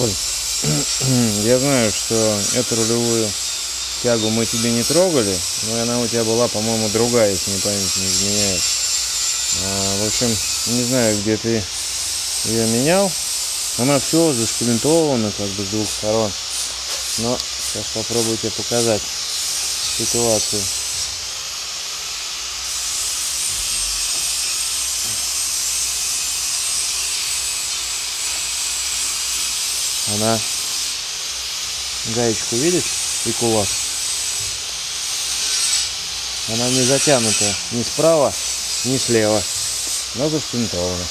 Коль, я знаю, что эту рулевую тягу мы тебе не трогали, но она у тебя была, по-моему, другая, если не память не изменяет. А, в общем, не знаю, где ты ее менял. Она все зашплинтована, как бы с двух сторон. Но сейчас попробую тебе показать ситуацию. Она гаечку видишь и кулак. Она не затянута ни справа, ни слева, но зашпинтована.